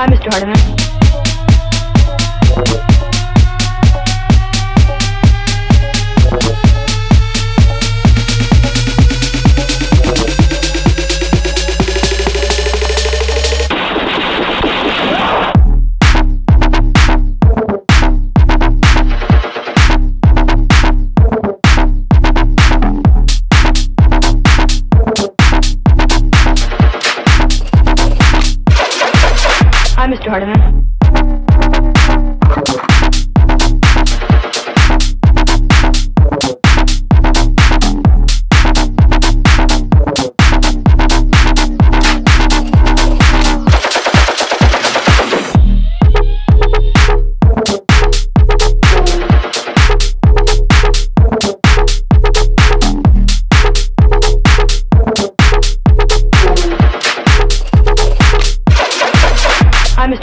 Hi, Mr. Hardiman. Hi, Mr. Hardiman.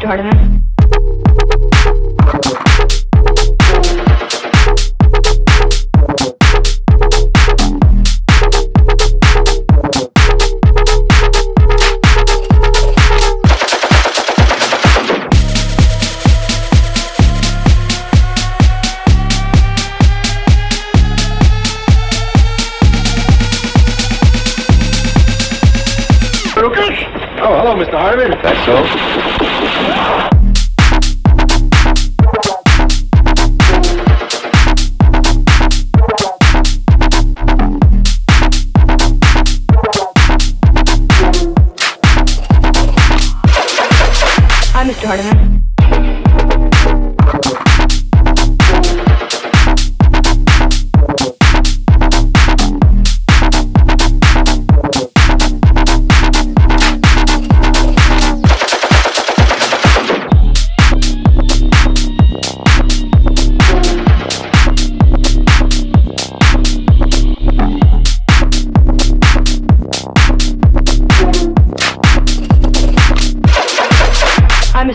Hi, Mr. Oh, hello, Mr. Hardiman. That's so. Hi, Mr. Hardiman.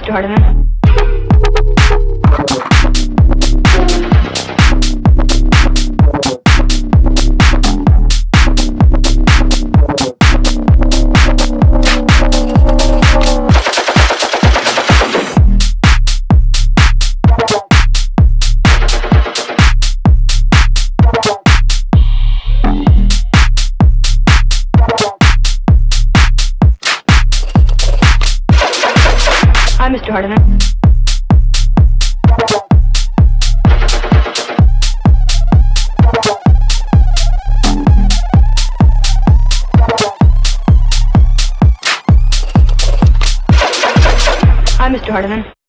Mr. Hardiman. Hi, Mr. Hardiman. Hi, Mr. Hardiman.